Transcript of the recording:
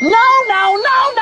No, no, no,